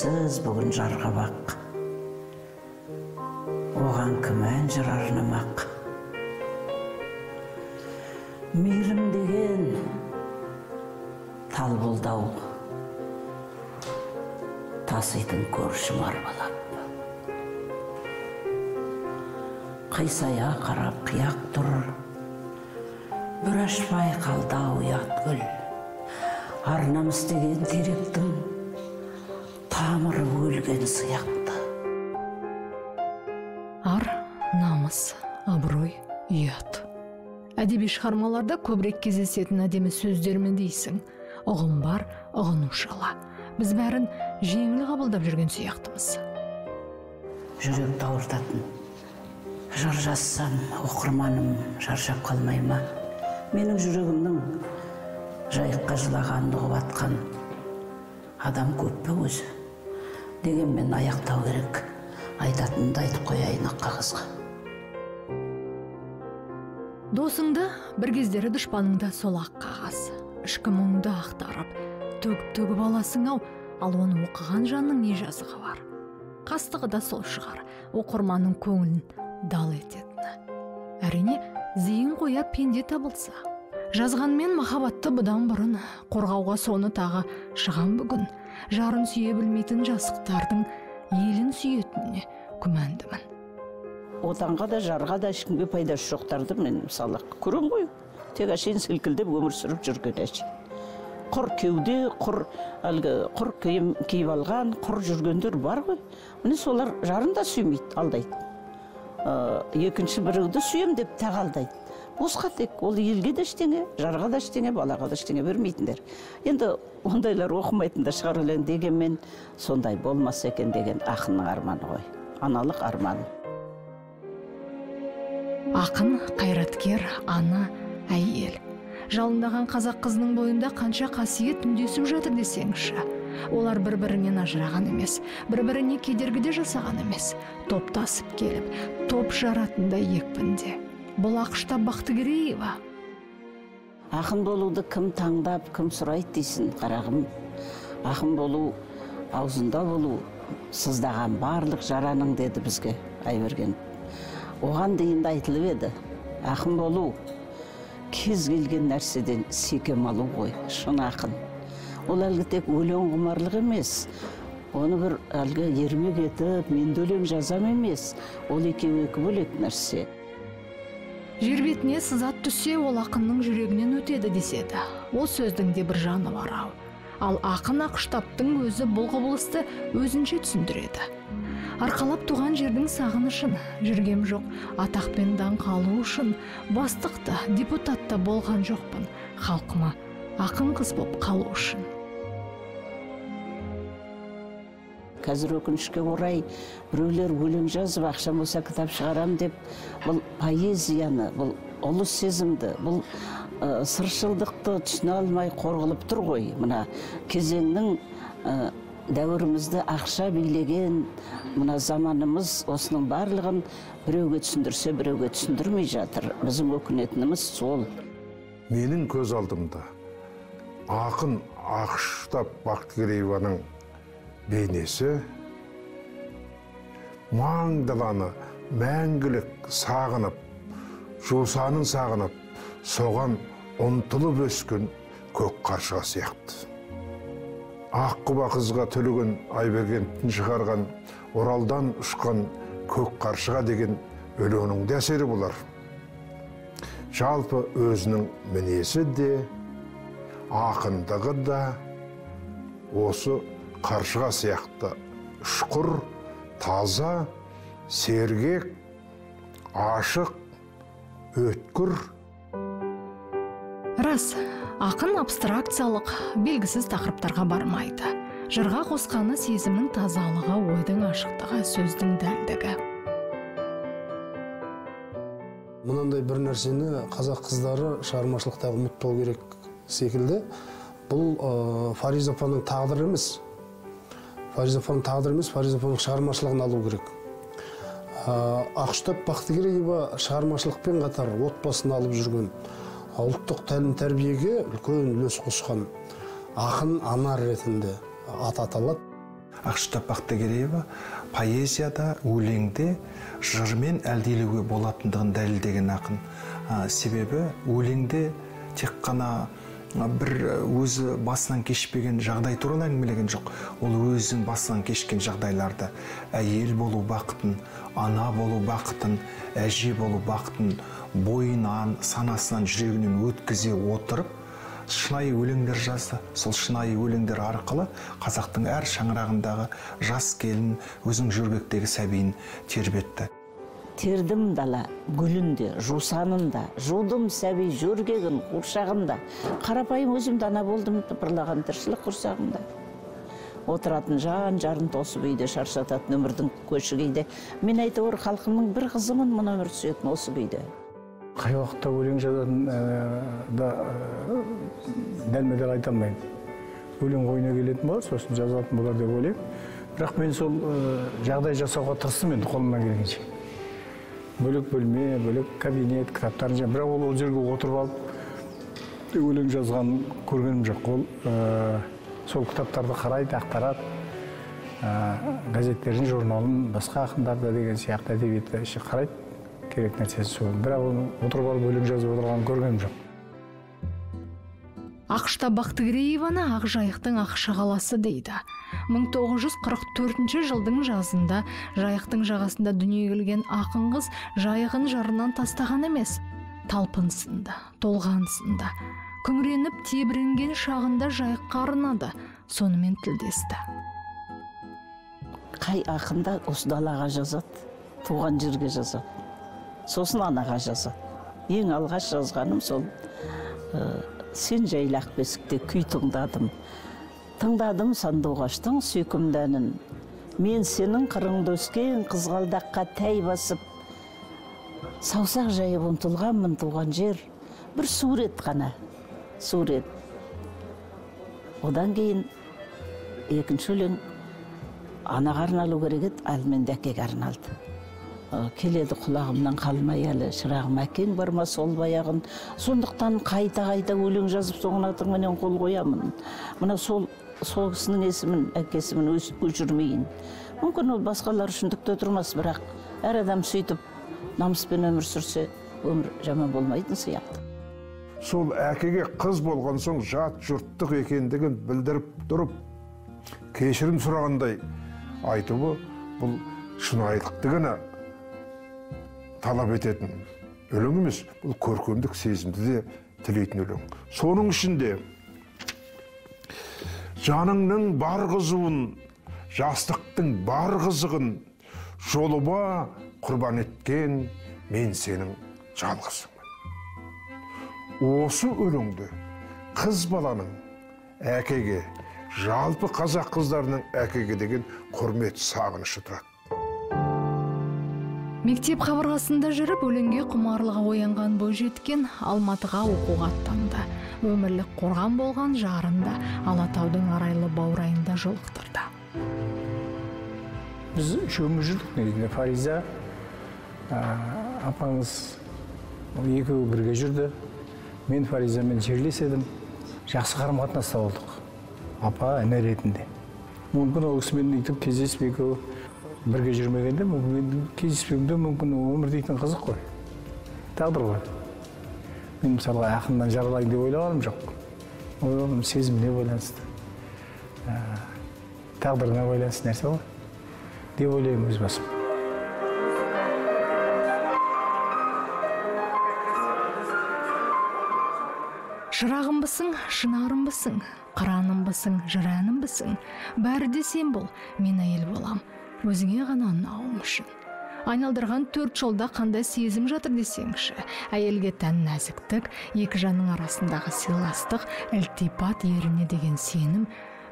көңілсіз бүгін жарғабақ. Оған кім ән жыр арнамақ? Мейірім деген тал бұлдау таситын көршім арбалап. Қисая қарап қияқ тұр. Бір ашпай қалды ау ұят гүл. Ар намыс деген теректің тамыры өлген сияқты. Ар намыс абырой ұят. Әдеби шығармаларда көбірек кездесетін әдемі сөздер ме дейсің. Ұғым бар ұғынушала біз бәрін жеңіл қабылдап жүрген сияқтымыз. Жүректі ауыртатын. Жыр жазсам оқырманым шаршап қалмай ма? Менің жүрегімнің жайыққа жылағанын ұғып атқан адам көп пе өзі? Дегенмен аяқтау керек. Айтатынымды айтып қояйын ақ қағазға. Досыңды бір кездері дұшпаныңды сол ақ қағаз ішкі мұңды ақтарып төгіп төгіп аласың ау. Ал оны оқыған жанның не жазығы бар? Қастығы да сол шығар оқырманның көңілін дал ететіні. Әрине зейін қоя пенде табылса. Жазғанмен махаббатты бұдан бұрын қорғауға соны тағы шығам бүгін. Жарын сүйе білмейтін жасықтардың елін сүйетініне күмәндімін. Отанға да жарға да ешкімге пайдасы жоқтарды мен мысалы көремін ғой. Тек әшейін селкілдеп өмір сүріп жүрген әшейін құр кеуде құр әлгі құр киім киіп алған құр жүргендер бар ғой. Міне солар жарын да сүймейді алдайды. Ә, екінші біреуді сүйем деп тағы алдайды босқа тек ол елге де ештеңе жарға да ештеңе балаға да ештеңе бермейтіндер. Енді ондайлар оқымайтын да шығар өлең дегенмен сондай болмаса екен деген ақынның арманы ғой аналық арманы. Ақын қайраткер ана әйел. Жалындаған қазақ қызының бойында қанша қасиет үндесіп жатыр десеңші. Олар бір бірінен ажыраған емес бір біріне кедергі де жасаған емес. Топтасып келіп топ жаратындай екпінде. Бұл ақштап бақтыгереева ақын болуды кім таңдап кім сұрайды дейсің қарағым. Ақын болу аузында болу сыздаған барлық жараның деді бізге айберген. Оған дейін де айтылып еді ақын болу кез келген нәрседен секем алу ғой шын ақын. Ол әлгі тек өлең құмарлық емес оны бір әлгі ермек етіп мен өлең жазам емес. Ол екеуі екі бөлек нәрсе. Жер бетіне сызат түссе ол ақынның жүрегінен өтеді деседі. Ол сөздің де бір жаны бар ау. Ал ақын ақштаптың өзі бұл құбылысты өзінше түсіндіреді. Арқалап туған жердің сағынышын жүргем жоқ атақ пен даңқ алу үшін бастық та депутат та болған жоқпын. Халқыма ақын қыз боп қалу үшін. Қазір өкінішке орай біреулер өлең жазып ақша болса кітап шығарам деп бұл поэзияны бұл ұлы сезімді бұл ә, сыршылдықты түсіне алмай қор қылып тұр ғой. Мына кезеңнің ә, дәуірімізді ақша билеген мына заманымыз осының барлығын біреуге түсіндірсе біреуге түсіндірмей жатыр. Біздің өкінетініміз сол. Менің көз алдымда ақын ақштап бақтыгерееваның бейнесі маң даланы мәңгілік сағынып жусанын сағынып соған ұмтылып өскен көк қаршыға сияқты аққұба қызға төлеген айбергеновтің шығарған оралдан ұшқан көк қаршыға деген өлеңнің де әсері болар жалпы өзінің мінезі де ақындығы да осы қаршыға сияқты ұшқыр таза сергек ашық өткір. Рас ақын абстракциялық белгісіз тақырыптарға бармайды. Жырға қосқаны сезімнің тазалығы ойдың ашықтығы сөздің дәлдігі. Мынандай бір нәрсені қазақ қыздары шығармашылықтағы ұмытпау керек секілді. Бұл ә, фариза апаның тағдыры емес. Фариза апаның тағдыры емес фариза шығармашылығын алу керек. Ақштап бақтыгереева шығармашылықпен қатар отбасын алып жүрген ұлттық тәлім тәрбиеге үлкен үлес қосқан ақын ана ретінде аты аталады. Ақшұтап бақтыгереева поэзияда өлеңде жырмен әлдилеуге болатындығын дәлелдеген ақын. Себебі өлеңде тек қана бір өзі басынан кешпеген жағдай туралы әңгімелеген жоқ. Ол өзінің басынан кешкен жағдайларды әйел болу бақытын ана болу бақытын әже болу бақытын бойынан санасынан жүрегінен өткізе отырып шынайы өлеңдер жазды. Сол шынайы өлеңдер арқылы қазақтың әр шаңырағындағы жас келін өзінің жөргектегі сәбиін тербетті. Тердім дала гүлін де жусанын да жудым сәби жөргегін қуыршағында қарапайым өзім дана болдым тыпырлаған тіршілік құрсағында отыратын жан жарын тосып үйде шаршататын өмірдің көші кейде мен әйтеуір халқымның бір қызымын мына өмір сүретін осы күйде қай уақытта өлең жазатын ә, да ә, дәлме дәл айта алмаймын. Өлең ойына келетін болар сосын жазатын болар деп ойлаймын. Бірақ мен сол ә, жағдай жасауға тырыстым енді қолымнан келгенше. Бөлек бөлме бөлек кабинет кітаптарын бірақ ол ол жерге отырып алып өлең жазғанын көргенім жоқ. Ол ә, сол кітаптарды қарайды ақтарады. Ә, газеттерін журналын басқа ақындарды деген сияқты әдебиетті қарайды. Керек нәрсесі сол. Бірақ оны отырып алып өлең жазып отырғанын көргенім жоқ. Ақшта бақтыгерееваны ақжайықтың ақша қаласы дейді. 1944 жылдың жазында жайықтың жағасында дүниеге келген ақын қыз жайығын жарынан тастаған емес талпынсынды толғансынды күңіреніп тебіренген шағында жайыққа арнады сонымен тілдесті. Қай ақында осы далаға жазады туған жерге жазады сосын анаға жазады. Ең алғаш жазғаным сол сен жайлақ бесікте күй тыңдадым. Тыңдадым сандуғаштың сүйкімді әнін мен сенің қырыңда өскен қызғалдаққа тәй басып саусақ жайып ұмтылғанмын туған жер. Бір сурет қана сурет. Одан кейін екінші өлең анаға арналу керек еді ал менде әкеге арналды келеді құлағымнан қалмай әлі шырағым әкең бар ма сол баяғын. Сондықтан қайта қайта өлең жазып соған атыңменен қол қоямын. Мына сол сол кісінің есімін әкесімін өшірмейін мүмкін ол басқалар үшін түк те тұрмас бірақ әр адам сөйтіп намыспен өмір сүрсе өмір жаман болмайтын сияқты. Сол әкеге қыз болған соң жат жұрттық екендігін білдіріп тұрып кешірім сұрағандай айтуы бұл шынайылықты ғана талап ететін өлең емес бұл көркемдік сезімді де тілейтін өлең. Соның ішінде жаныңның бар қызуын жастықтың бар қызығын жолыма құрбан еткен мен сенің жалғызыңмын осы өлеңде қыз баланың әкеге жалпы қазақ қыздарының әкеге деген құрмет сағынышы тұрады. Мектеп қабырғасында жүріп өлеңге құмарлығы оянған бойжеткен алматыға оқуға аттанды. Өмірлік қорған болған жарын да алатаудың арайлы баурайында жолықтырды. Біз үшеуміз жүрдік негізінде. Фариза апаңыз екеуі бірге жүрді. Мен фаризамен жерлес едім жақсы қарым қатынаста болдық. Апа іні ретінде. Мүмкін ол кісімен өйтіп кездесіп екеуі бірге жүрмегенде мүмкін енді кездеспегенде мүмкін өмір дейтін қызық қой. Тағдыр ғой. Мен мысалға ақыннан жаралайын деп ойлағаным жоқ. Ойладым сезіміне байланысты. Ә, тағдырына байланысты нәрсе ғой. Деп ойлаймын өз басым. Шырағымбысың шынарымбысың қыранымбысың жыранымбысың бәрі де сен бол мен әйел болам. Өзіңе ғана үшін айналдырған төрт жолда қандай сезім жатыр десеңші әйелге тән нәзіктік екі жанның арасындағы сыйластық ілтипат еріне деген сенім.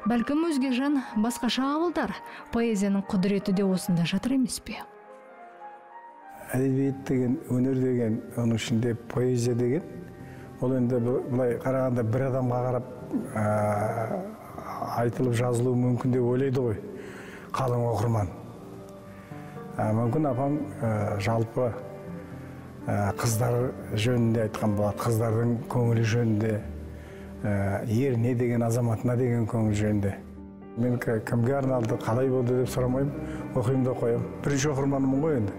Бәлкім өзге жан басқаша қабылдар поэзияның құдіреті де осында жатыр емес пе? Әдебиет деген өнер деген оның ішінде поэзия деген. Ол енді былай қарағанда бір адамға қарап ә, айтылып жазылуы мүмкін деп ойлайды ғой қалың оқырман мүмкін апам ә, жалпы ә, қыздар жөнінде айтқан болады қыздардың көңілі жөнінде ә, еріне деген азаматына деген көңіл жөнінде. Мен кімге арналды қалай болды деп сұрамаймын оқимын да қоямын. Бірінші оқырманымын ғой енді.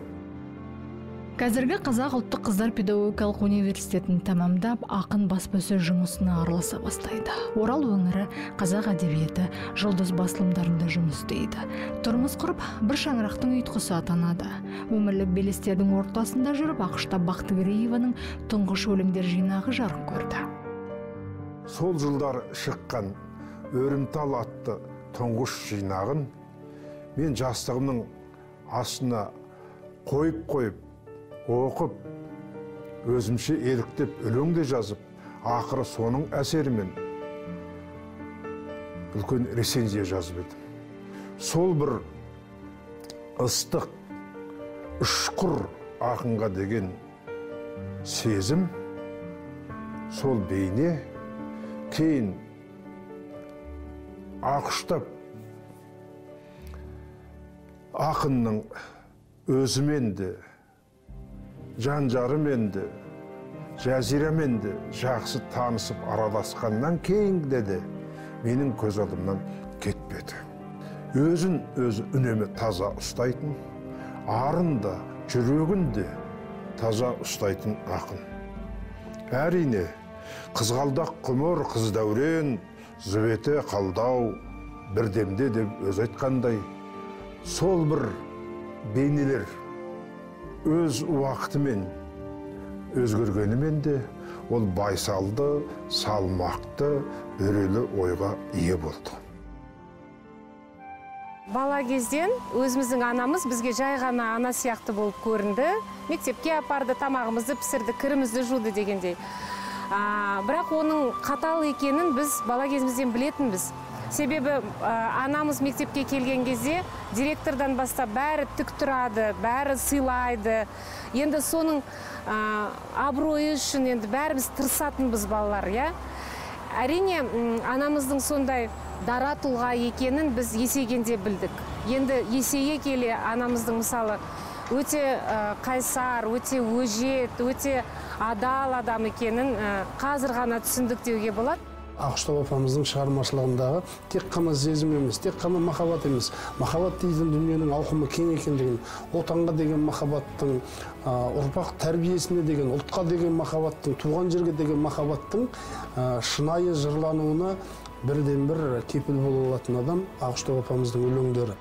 Қазіргі қазақ ұлттық қыздар педагогикалық университетін тәмамдап ақын баспасөз жұмысына араласа бастайды. Орал өңірі қазақ әдебиеті жұлдыз басылымдарында жұмыс істейді. Тұрмыс құрып бір шаңырақтың ұйытқысы атанады. Өмірлік белестердің ортасында жүріп ақшта бақтыгерееваның тұңғыш өлеңдер жинағы жарық көрді. Сол жылдар шыққан өрімтал атты тұңғыш жинағын мен жастығымның астына қойып қойып оқып өзімше еліктеп өлең де жазып ақыры соның әсерімен үлкен рецензия жазып едім. Сол бір ыстық ұшқыр ақынға деген сезім сол бейне кейін ақұштап ақынның өзімен де жан жарымен де жазирамен де жақсы танысып араласқаннан кейін де де менің көз алдымнан кетпеді. Өзін өзі үнемі таза ұстайтын арын да жүрегін де таза ұстайтын ақын. Әрине қызғалдақ құмыр қыз дәурен зүбете қалдау бірдемде деп өзі айтқандай сол бір бейнелер өз уақытымен өзгергенімен де ол байсалды салмақты өрелі ойға ие болды бала кезден өзіміздің анамыз бізге жай ғана ана сияқты болып көрінді мектепке апарды тамағымызды пісірді кірімізді жуды дегендей а, бірақ оның қатал екенін біз бала кезімізден білетінбіз себебі а, анамыз мектепке келген кезде директордан бастап бәрі тік тұрады бәрі сыйлайды. Енді соның а, абыройы үшін енді бәріміз тырысатынбыз балалар иә? Әрине анамыздың сондай дара тұлға екенін біз есейгенде білдік. Енді есейе келе анамыздың мысалы өте ә, қайсар өте өжет өте адал адам екенін ә, қазір ғана түсіндік деуге болады. Ақұштап апамыздың шығармашылығындағы тек қана сезім емес тек қана махаббат емес. Махаббат дейтін дүниенің ауқымы кең екендігін отанға деген махаббаттың ұрпақ тәрбиесіне деген ұлтқа деген махаббаттың туған жерге деген махаббаттың шынайы жырлануына бірден бір кепіл бола алатын адам ақұштап апамыздың өлеңдері.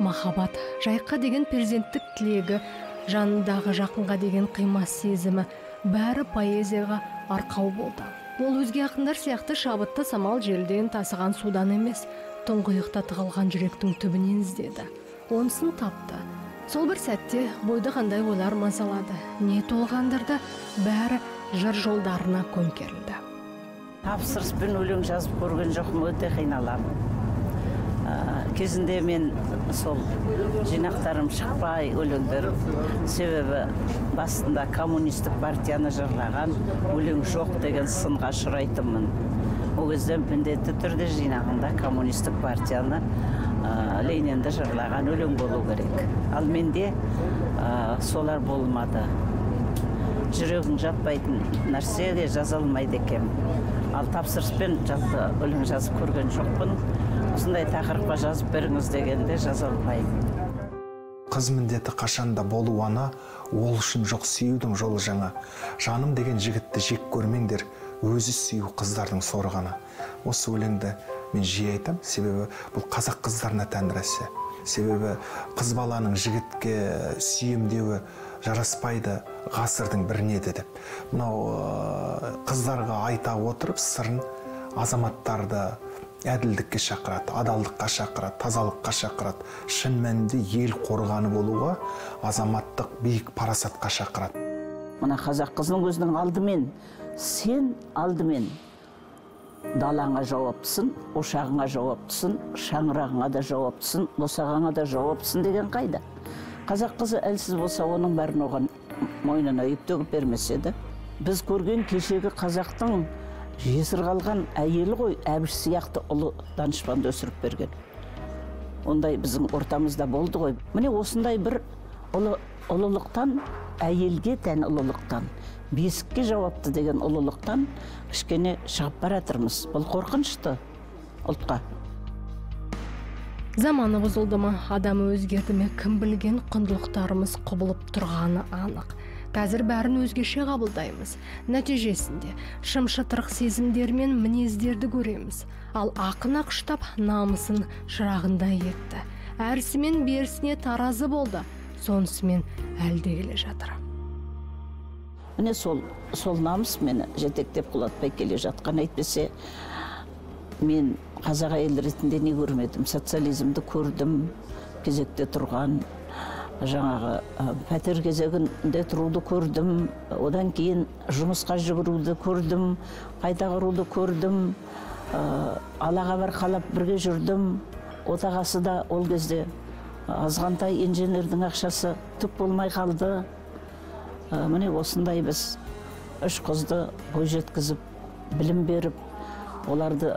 Махаббат жайыққа деген перзенттік тілегі жанындағы жақынға деген қимас сезімі бәрі поэзияға арқау болды. Ол өзге ақындар сияқты шабытты самал желден тасыған судан емес тұңғиықта тығылған жүректің түбінен іздеді. Онысын тапты. Сол бір сәтте бойды қандай ойлар мазалады. Не толғандырды? Бәрі жыр жолдарына көмкерілді. Тапсырыспен өлең жазып көрген жоқпын өте қиналамын кезінде мен сол жинақтарым шықпай өлеңдерім себебі басында коммунистік партияны жырлаған өлең жоқ деген сынға ұшырайтынмын. Ол кезде міндетті түрде жинағында коммунистік партияны ә, ленинді жырлаған өлең болу керек. Ал менде ә, солар болмады. Жүрегің жатпайтын нәрсеге жаза алмайды екенмін ал тапсырыспен жалпы өлең жазып көрген жоқпын. Осындай тақырыпқа жазып беріңіз дегенде жаза алмаймын қыз міндеті қашанда болу ана ол үшін жоқ сүюдің жолы жаңа. Жаным деген жігітті жек көрмеңдер өзі сүю қыздардың сорғаны осы өлеңді мен жиі айтамын себебі бұл қазақ қыздарына тән нәрсе. Себебі қыз баланың жігітке сүйемдеуі жараспайды ғасырдың біріне де деп мынау қыздарға айта отырып сырын азаматтарды әділдікке шақырады адалдыққа шақырады тазалыққа шақырады. Шын мәнінде ел қорғаны болуға азаматтық биік парасатқа шақырады. Мына қазақ қызының өзінің алдымен сен алдымен далаңа жауаптысың ошағыңа жауаптысың шаңырағыңа да жауаптысың босағаңа да жауаптысың деген қайда? Қазақ қызы әлсіз болса оның бәрін оған мойнына үйіп төгіп бермес еді. Біз көрген кешегі қазақтың жесір қалған әйелі ғой әбіш сияқты ұлы данышпанды өсіріп берген. Ондай біздің ортамызда болды ғой. Міне осындай бір ұлы, ұлылықтан әйелге тән ұлылықтан бесікке жауапты деген ұлылықтан кішкене шығып бара жатырмыз бұл қорқынышты ұлтқа. Заманы бұзылды ма? Адамы өзгерді ме? Кім білген? Құндылықтарымыз құбылып тұрғаны анық. Қазір бәрін өзгеше қабылдаймыз. Нәтижесінде шым шытырық сезімдер мен мінездерді көреміз. Ал ақын ақштап намысын шырағындай етті. Әрісімен берісіне таразы болды. Сонысымен әлде келе жатыр. Міне сол сол намыс мені жетектеп құлатпай келе жатқан. Әйтпесе мен қазақ әйелі ретінде не көрмедім? Социализмді көрдім. Кезекте тұрған жаңағы пәтер кезегінде тұруды көрдім. Одан кейін жұмысқа жүгіруді көрдім қайта құруды көрдім. Алаға бір қалап бірге жүрдім. Отағасы да ол кезде азғантай инженердің ақшасы түк болмай қалды. Ә, міне осындай біз үш қызды бой жеткізіп білім беріп оларды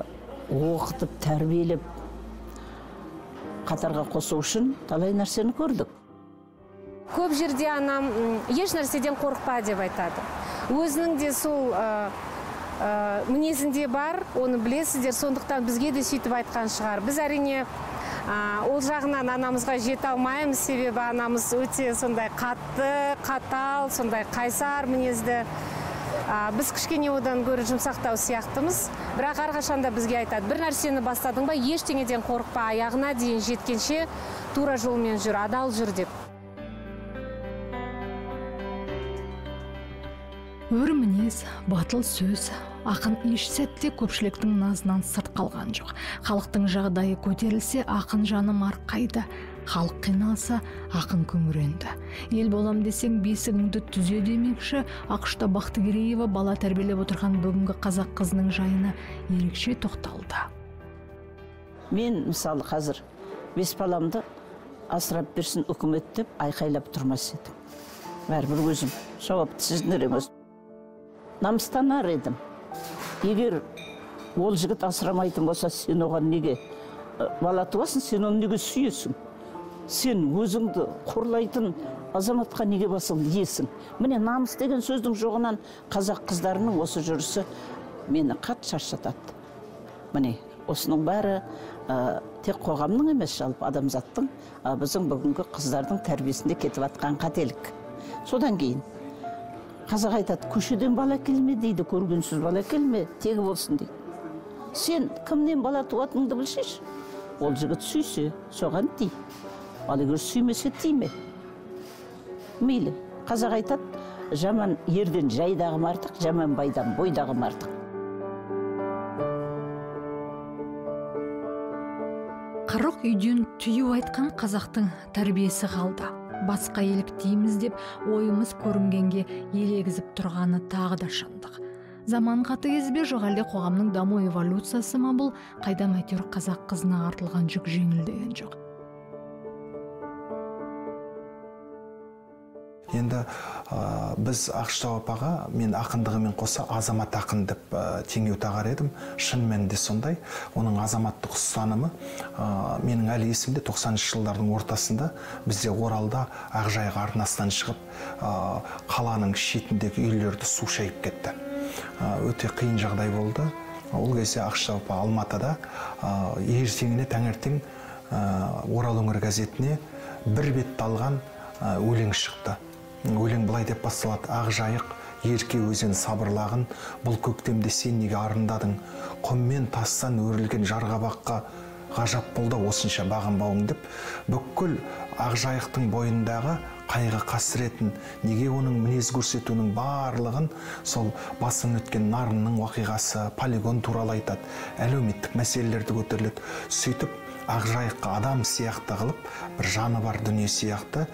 оқытып тәрбиелеп қатарға қосу үшін талай нәрсені көрдік. Көп жерде анам еш нәрседен қорықпа деп айтады. Өзінің де сол ә, мінезінде бар оны білесіздер. Сондықтан бізге де сөйтіп айтқан шығар. Біз әрине ә, ол жағынан анамызға жете алмаймыз. Себебі анамыз өте сондай қатты қатал сондай қайсар мінезді. Ә, біз кішкене одан гөрі жұмсақтау сияқтымыз. Бірақ әрқашанда бізге айтады бір нәрсені бастадың ба ештеңеден қорықпа аяғына дейін жеткенше тура жолмен жүр адал жүр деп. Өр мінез батыл сөз ақын еш сәтте көпшіліктің назынан сырт қалған жоқ. Халықтың жағдайы көтерілсе ақын жаны марқайды халық қиналса ақын күңіренді. Ел болам десең бесігіңді түзе демекші. Ақшта бақтыгереева бала тәрбиелеп отырған бүгінгі қазақ қызының жайына ерекше тоқталды. Мен мысалы қазір бес баламды асырап берсін үкімет деп айқайлап тұрмас едім. Бәрібір өзім жауапты сезінер емес намыстанар едім. Егер ол жігіт асырамайтын болса сен оған неге бала туасың сен оны неге сүйесің? Сен өзіңді қорлайтын азаматқа неге басыңды иесің? Міне намыс деген сөздің жоғынан қазақ қыздарының осы жүрісі мені қатты шаршатады. Міне осының бәрі ә, тек қоғамның емес жалпы адамзаттың ә, біздің бүгінгі қыздардың тәрбиесінде кетіп жатқан қателік. Содан кейін қазақ айтады көшеден бала келме дейді көргенсіз бала келме тегі болсын дейді. Сен кімнен бала туатыныңды білсейші ол жігіт сүйсе соған ти. Ал егер сүймесе тиме. Мейлі қазақ айтады жаман ерден жайдағым артық жаман байдан бойдағым артық қырық үйден тыю айтқан қазақтың тәрбиесі қалды. Басқа еліктейміз деп ойымыз көрінгенге елегізіп тұрғаны тағы да шындық. Заман қатыгез бе жоқ әлде қоғамның даму эволюциясы ма бұл? Қайдам әйтеуір қазақ қызына артылған жүк жеңілдеген жоқ. Енді ә, біз ақштау апаға мен ақындығымен қоса азамат ақын деп ә, теңеу тағар едім. Шын мәнінде сондай. Оның азаматтық ұстанымы ә, менің әлі есімде 90-шы жылдардың ортасында бізде оралда ақжайық арнасынан шығып ә, қаланың шетіндегі үйлерді су шайып кетті. Өте қиын жағдай болды. Ол кезде ақштау алматыда ертеңіне таңертең орал өңір газетіне бір бетті алған өлең шықты. Өлең былай деп басталады. Ақ жайық ерке өзен сабырлағын бұл көктемде сен неге арындадың? Құммен тастан өрілген жарғабаққа ғажап болды осынша бағынбауың деп бүкіл ақжайықтың бойындағы қайғы қасіретін неге оның мінез көрсетуінің барлығын сол басынан өткен нарынның уақиғасы полигон туралы айтады. Әлеуметтік мәселелерді көтеріледі. Сөйтіп ақжайыққа адам сияқты қылып бір жаны бар дүние сияқты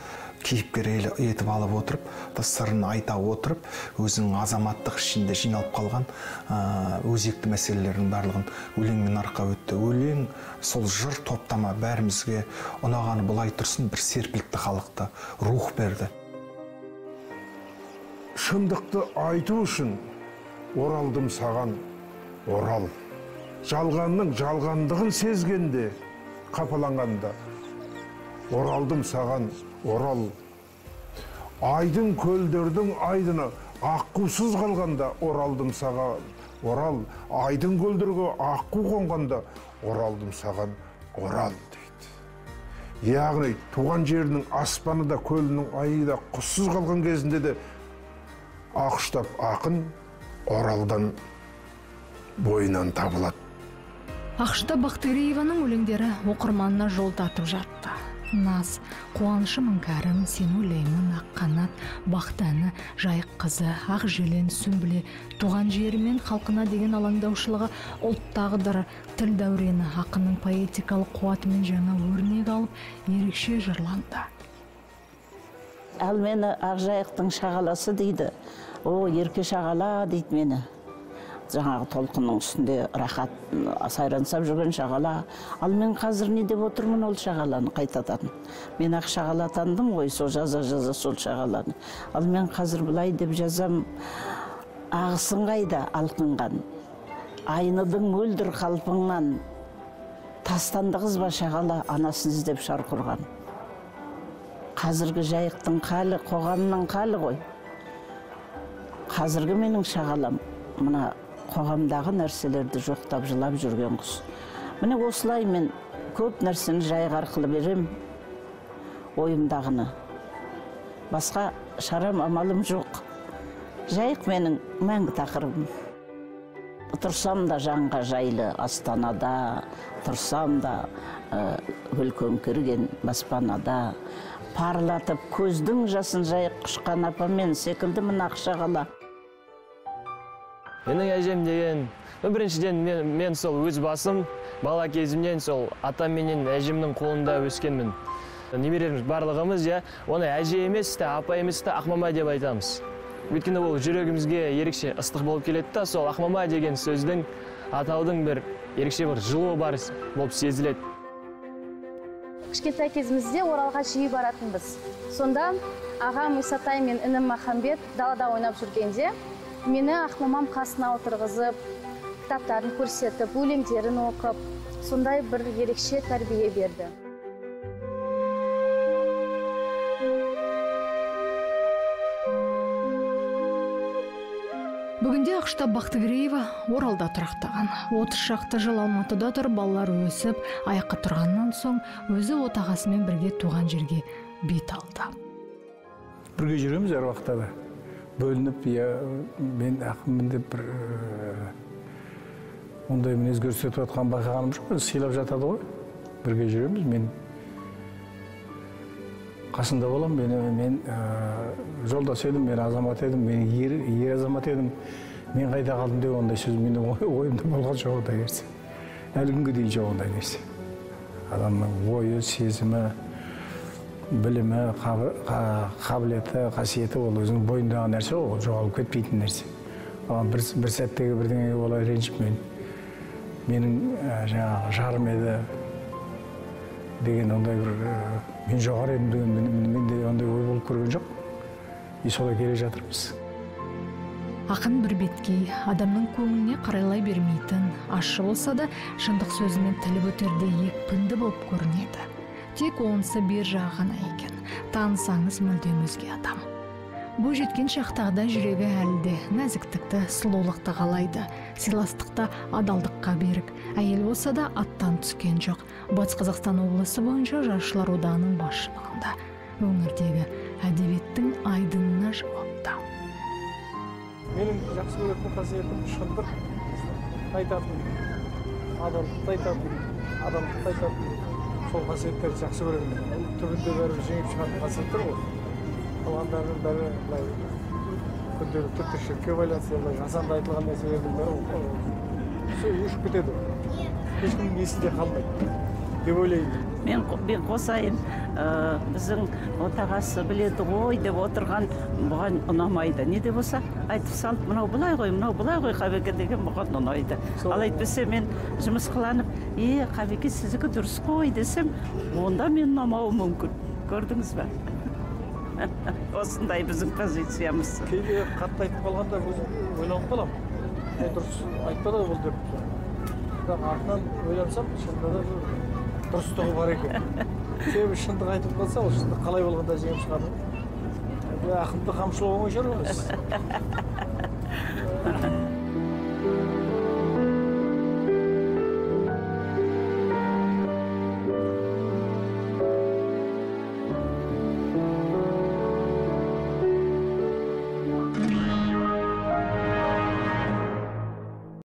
кейіпкер етіп алып отырып сырын айта отырып өзінің азаматтық ішінде жиналып қалған өзекті мәселелердің барлығын өлеңмен арқау етті өлең сол жыр топтама бәрімізге ұнағаны былай тұрсын бір серпілтті халықты рух берді. Шындықты айту үшін оралдым саған орал. Жалғанның жалғандығын сезгенде қапаланғанда оралдым саған орал. Айдын көлдердің айдыны аққусыз қалғанда оралдым саған. Орал айдын көлдерге аққу қонғанда оралдым саған орал дейді. Яғни туған жерінің аспаны да көлінің айы да құссыз қалған кезінде де ақұштап ақын оралдан бойынан табылады. Ақшта бақтыгерееваның өлеңдері оқырманына жол тартып жатты. Наз қуанышым іңкәрім сен ойлаймын ақ қанат бақ тәні жайық қызы ақ желен сүмбіле туған жері мен халқына деген алаңдаушылығы ұлт тағдыры тіл дәурені ақынның поэтикалық қуатымен жаңа өрнек алып ерекше жырланды. Ал мені ақжайықтың шағаласы дейді. О ерке шағала дейді мені. Жаңағы толқынның үстінде рахат сайрансап жүрген шағала ал мен қазір не деп отырмын ол шағаланы қайтадан? Мен ақ шағала тандым ғой сол жаза жаза сол шағаланы. Ал мен қазір былай деп жазам ағысың қайда алқынған? Айныдың мөлдір қалпыңнан тастанды қыз ба шағала анасын іздеп шарқ ұрған қазіргі жайықтың қалы қоғамның қалы ғой. Қазіргі менің шағалам. Мына қоғамдағы нәрселерді жоқтап жылап жүрген құс. Міне осылай мен көп нәрсені жайық арқылы берем ойымдағыны. Басқа шарам амалым жоқ. Жайық менің мәңгі тақырыбым. Тұрсам да жанға жайлы астанада тұрсам да ә, гүл көмкерген баспанада. Парлатып көздің жасын жайық құшқан апамен мына ақшағала менің әжем деген біріншіден мен, мен сол өз басым бала кезімнен сол атам менен әжемнің қолында өскенмін. Немерелеріміз барлығымыз иә оны әже емес та апа емес та ақмама деп айтамыз. Өйткені ол жүрегімізге ерекше ыстық болып келеді да сол ақмама деген сөздің атаудың бір ерекше бір жылуы бар болып сезіледі. Кішкентай кезімізде оралға жиі баратынбыз. Сонда ағам исатай мен інім махамбет далада ойнап жүргенде мені ақмамам қасына отырғызып кітаптарын көрсетіп өлеңдерін оқып сондай бір ерекше тәрбие берді. Бүгінде ақшта бақтыгереева оралда тұрақтаған. Отыз шақты жыл алматыда тұрып балалары өсіп аяққа тұрғаннан соң өзі отағасымен бірге туған жерге бет алды. Бірге жүреміз әр уақытта да. Бөлініп иә мен ақынмын деп бір ә, ондай мінез көрсетіп жатқан байқағаным жоқ өзі сыйлап жатады ғой. Бірге жүреміз мен қасында боламын мен, мен ә, жолдас едім мен азамат едім мен ер, ер азамат едім. Мен қайда қалдым? деп ондай сөз менің ой- ойымда болған жоқ ондай нәрсе. Әлі күнге дейін жоқ ондай нәрсе. Адамның ойы сезімі білімі қабілеті қасиеті ол өзінің бойындағы нәрсе ғой жоғалып кетпейтін нәрсе. Ал бір, бір сәттегі бірдеңеге олай ренжіп мен менің ә, жаңағы жарым еді деген ондай бір ә, мен жоғары едім деген мен- мен- менде ондай ой болып көрген жоқ. И солай келе жатырмыз. Ақын бір беткей адамның көңіліне қарайлай бермейтін ащы болса да шындық сөзімен тілі өтерде екпінді болып көрінеді. Тек онысы бер жағы ғана екен. Танысаңыз мүлдем өзге адам бойжеткен шақтағыдай жүрегі әлі де нәзіктікті сұлулықты қалайды. Сыйластықта адалдыққа берік. Әйел болса да аттан түскен жоқ. Батыс қазақстан облысы бойынша жазушылар одағының басшылығында. Өңірдегі әдебиеттің айдынына жауапты. Менің жақсы көретін қасиетім шындық. Айтатын. Адалдықты айтатын. Адамдықты айтатын. Сол қасиеттерді жақсы көремін түбінде бәрібір жеңіп шығатын қасиеттер ғой қалғандарының бәрі былай күнделікті тіршілікке байланысты былай жасанды айтылған нәрселердің бәрі ол сол өшіп кетеді ешкімнің есінде қалмайды деп ойлаймын мен мен қосайын біздің отағасы біледі ғой деп отырған бұған ұнамайды. Не де болса айтып салып мынау былай ғой мынау былай ғой қабеке деген бұған ұнайды. Ал әйтпесе мен жұмыс қыланып е қабеке сіздікі дұрыс қой десем онда мен ұнамауым мүмкін. Көрдіңіз ба осындай біздің позициямыз. Кейде қатты айтып қалғанда өзім ойланып қаламын. Дұрыс айтпады ғой бұл деп бірақ артынан ойлансам шынында да дұрыстығы бар екен. Себебі шындық айтып қалса ол шындық қалай болғанда жеңіп шығады? Ақынды қамшылау оңай шаруа. емес